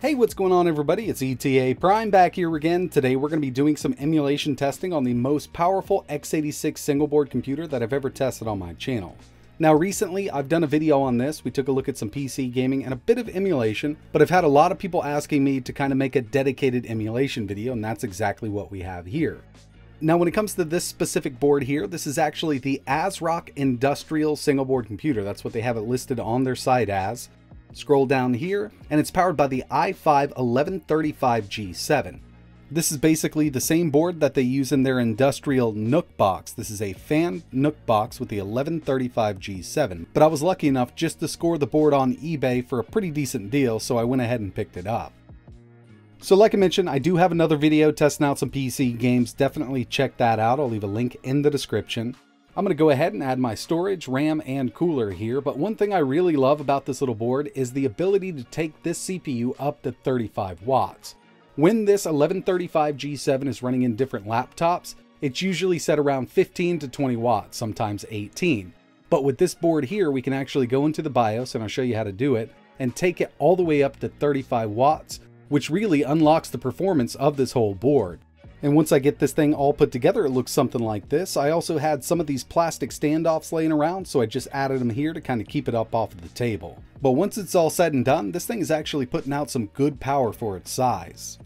Hey, what's going on everybody? It's ETA Prime back here again. Today we're going to be doing some emulation testing on the most powerful x86 single board computer that I've ever tested on my channel. Now recently I've done a video on this, we took a look at some PC gaming and a bit of emulation, but I've had a lot of people asking me to kind of make a dedicated emulation video and that's exactly what we have here. Now when it comes to this specific board here, this is actually the ASRock Industrial Single Board Computer. That's what they have it listed on their site as. Scroll down here, and it's powered by the i5 1135G7. This is basically the same board that they use in their industrial NUC box. This is a fan NUC box with the 1135G7, but I was lucky enough just to score the board on eBay for a pretty decent deal, so I went ahead and picked it up. So like I mentioned, I do have another video testing out some PC games. Definitely check that out. I'll leave a link in the description. I'm going to go ahead and add my storage, RAM, and cooler here, but one thing I really love about this little board is the ability to take this CPU up to 35 watts. When this 1135G7 is running in different laptops, it's usually set around 15 to 20 watts, sometimes 18. But with this board here, we can actually go into the BIOS, and I'll show you how to do it, and take it all the way up to 35 watts, which really unlocks the performance of this whole board. And once I get this thing all put together, it looks something like this. I also had some of these plastic standoffs laying around, so I just added them here to kind of keep it up off of the table. But once it's all said and done, this thing is actually putting out some good power for its size.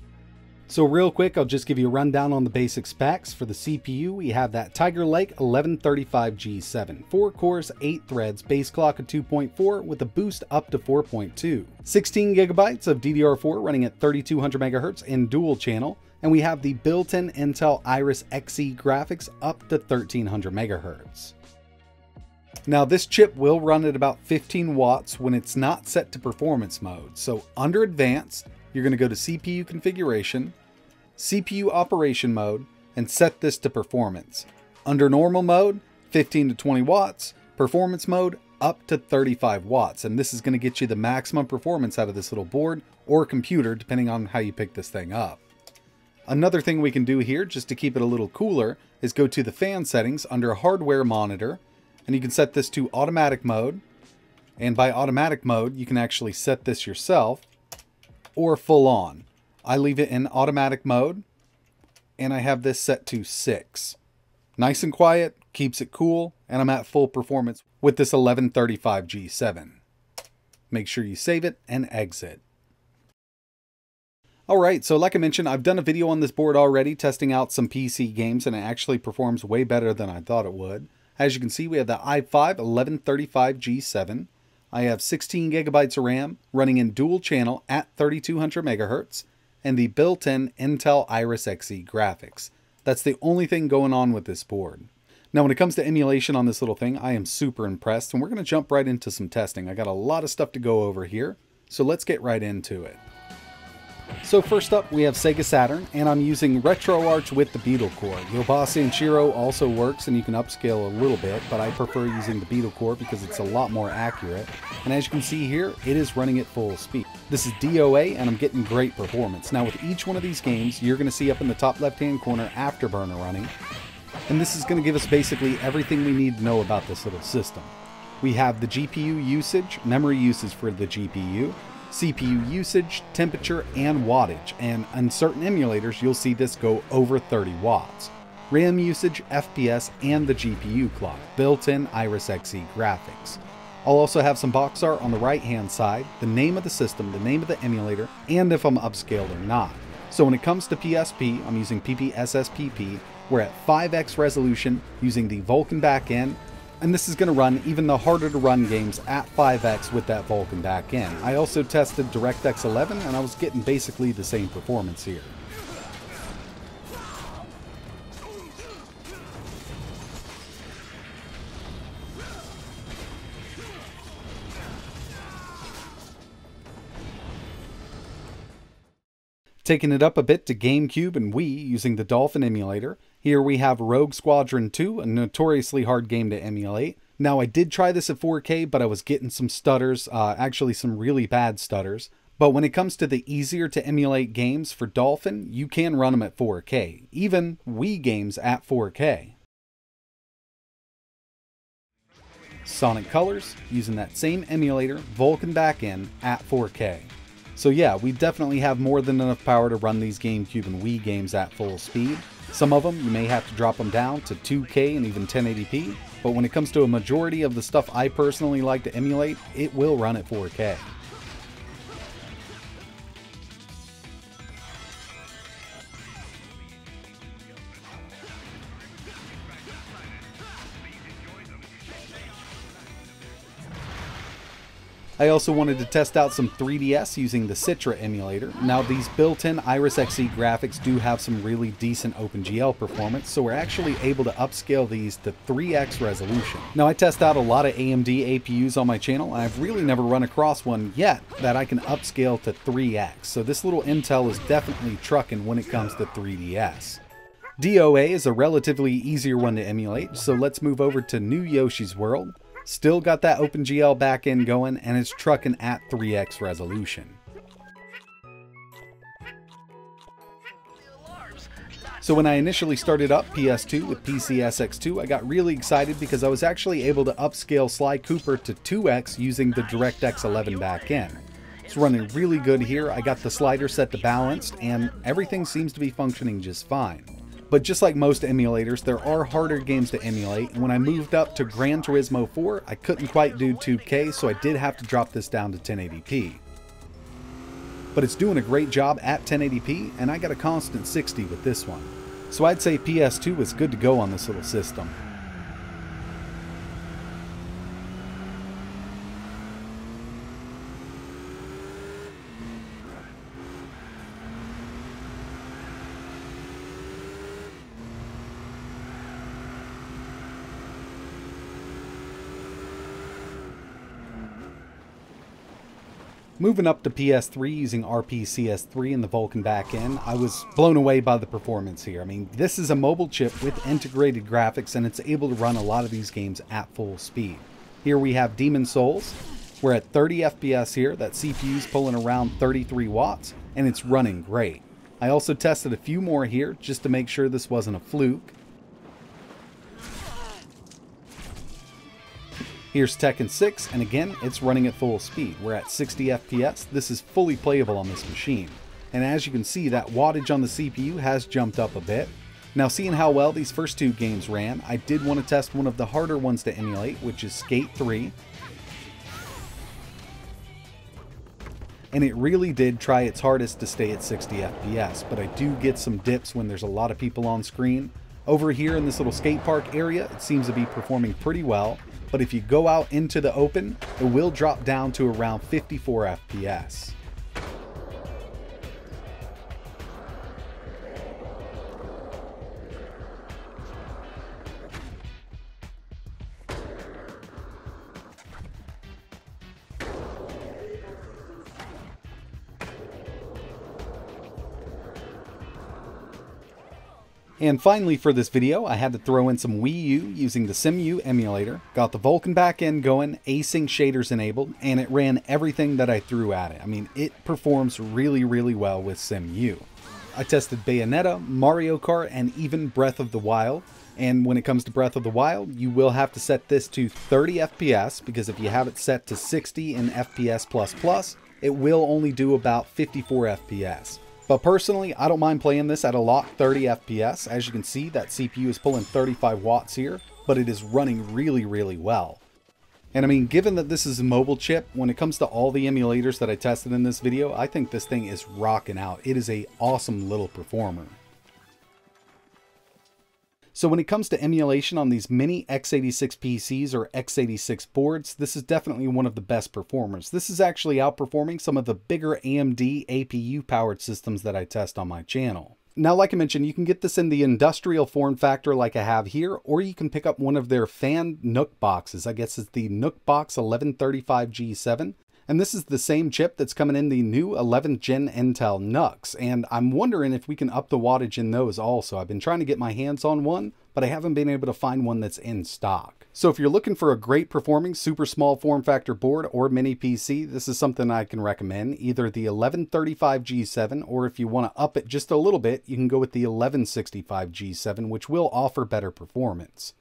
So real quick, I'll just give you a rundown on the basic specs. For the CPU, we have that Tiger Lake 1135G7, 4 cores, 8 threads, base clock of 2.4 with a boost up to 4.2. 16 gigabytes of DDR4 running at 3200 MHz in dual channel, and we have the built-in Intel Iris Xe graphics up to 1300 MHz. Now this chip will run at about 15 watts when it's not set to performance mode. So under advanced, you're going to go to CPU configuration, CPU operation mode, and set this to performance. Under normal mode, 15 to 20 watts, performance mode up to 35 watts. And this is going to get you the maximum performance out of this little board or computer, depending on how you pick this thing up. Another thing we can do here, just to keep it a little cooler, is go to the fan settings under hardware monitor, and you can set this to automatic mode. And by automatic mode, you can actually set this yourself or full on. I leave it in automatic mode, and I have this set to 6. Nice and quiet, keeps it cool, and I'm at full performance with this 1135G7. Make sure you save it and exit. Alright, so like I mentioned, I've done a video on this board already testing out some PC games and it actually performs way better than I thought it would. As you can see, we have the i5 1135G7. I have 16 gigabytes of RAM running in dual channel at 3200 megahertz and the built-in Intel Iris Xe graphics. That's the only thing going on with this board. Now when it comes to emulation on this little thing, I am super impressed and we're going to jump right into some testing. I got a lot of stuff to go over here, so let's get right into it. So first up, we have Sega Saturn, and I'm using RetroArch with the Beetle Core. Yabause and Shiro also works, and you can upscale a little bit, but I prefer using the Beetle Core because it's a lot more accurate. And as you can see here, it is running at full speed. This is DOA, and I'm getting great performance. Now with each one of these games, you're going to see up in the top left-hand corner Afterburner running, and this is going to give us basically everything we need to know about this little system. We have the GPU usage, memory usage for the GPU, CPU usage, temperature, and wattage, and on certain emulators you'll see this go over 30 watts. RAM usage, FPS, and the GPU clock, built-in Iris Xe graphics. I'll also have some box art on the right hand side, the name of the system, the name of the emulator, and if I'm upscaled or not. So when it comes to PSP, I'm using PPSSPP, we're at 5x resolution using the Vulkan backend and this is going to run even the harder to run games at 5x with that Vulkan back backend. I also tested DirectX 11 and I was getting basically the same performance here. Taking it up a bit to GameCube and Wii using the Dolphin emulator, here we have Rogue Squadron 2, a notoriously hard game to emulate. Now I did try this at 4K, but I was getting some stutters, uh, actually some really bad stutters. But when it comes to the easier to emulate games for Dolphin, you can run them at 4K, even Wii games at 4K. Sonic Colors, using that same emulator, Vulkan backend, at 4K. So yeah, we definitely have more than enough power to run these GameCube and Wii games at full speed. Some of them, you may have to drop them down to 2K and even 1080p, but when it comes to a majority of the stuff I personally like to emulate, it will run at 4K. I also wanted to test out some 3DS using the Citra emulator. Now these built-in Iris Xe graphics do have some really decent OpenGL performance, so we're actually able to upscale these to 3x resolution. Now I test out a lot of AMD APUs on my channel, and I've really never run across one yet that I can upscale to 3x, so this little Intel is definitely trucking when it comes to 3DS. DOA is a relatively easier one to emulate, so let's move over to New Yoshi's World. Still got that OpenGL backend going and it's trucking at 3x resolution. So when I initially started up PS2 with PCSX2, I got really excited because I was actually able to upscale Sly Cooper to 2x using the DirectX 11 backend. It's running really good here, I got the slider set to balanced, and everything seems to be functioning just fine. But just like most emulators, there are harder games to emulate, and when I moved up to Gran Turismo 4, I couldn't quite do 2K, so I did have to drop this down to 1080p. But it's doing a great job at 1080p, and I got a constant 60 with this one. So I'd say PS2 is good to go on this little system. Moving up to PS3 using RPCS3 and the Vulkan backend, I was blown away by the performance here. I mean, this is a mobile chip with integrated graphics and it's able to run a lot of these games at full speed. Here we have Demon Souls. We're at 30 FPS here. That CPU's pulling around 33 watts and it's running great. I also tested a few more here just to make sure this wasn't a fluke. Here's Tekken 6, and again, it's running at full speed. We're at 60 FPS. This is fully playable on this machine. And as you can see, that wattage on the CPU has jumped up a bit. Now, seeing how well these first two games ran, I did want to test one of the harder ones to emulate, which is Skate 3. And it really did try its hardest to stay at 60 FPS, but I do get some dips when there's a lot of people on screen. Over here in this little skate park area, it seems to be performing pretty well but if you go out into the open, it will drop down to around 54 FPS. And finally for this video, I had to throw in some Wii U using the Cemu emulator, got the Vulkan backend going, async shaders enabled, and it ran everything that I threw at it. I mean, it performs really, really well with Cemu. I tested Bayonetta, Mario Kart, and even Breath of the Wild. And when it comes to Breath of the Wild, you will have to set this to 30 FPS, because if you have it set to 60 in FPS++, it will only do about 54 FPS. But personally, I don't mind playing this at a lock 30 FPS. As you can see, that CPU is pulling 35 watts here, but it is running really, really well. And I mean, given that this is a mobile chip, when it comes to all the emulators that I tested in this video, I think this thing is rocking out. It is a awesome little performer. So when it comes to emulation on these mini x86 PCs or x86 boards, this is definitely one of the best performers. This is actually outperforming some of the bigger AMD APU powered systems that I test on my channel. Now, like I mentioned, you can get this in the industrial form factor like I have here, or you can pick up one of their fan NUC boxes. I guess it's the NUC Box 1135G7. And this is the same chip that's coming in the new 11th gen Intel NUCs. And I'm wondering if we can up the wattage in those also. I've been trying to get my hands on one, but I haven't been able to find one that's in stock. So if you're looking for a great performing super small form factor board or mini PC, this is something I can recommend. Either the 1135G7 or if you want to up it just a little bit, you can go with the 1165G7, which will offer better performance.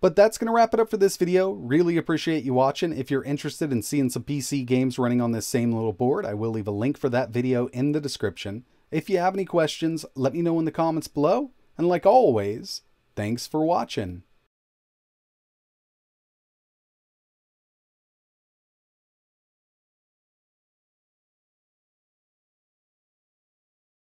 But that's going to wrap it up for this video. Really appreciate you watching. If you're interested in seeing some PC games running on this same little board, I will leave a link for that video in the description. If you have any questions, let me know in the comments below. And like always, thanks for watching.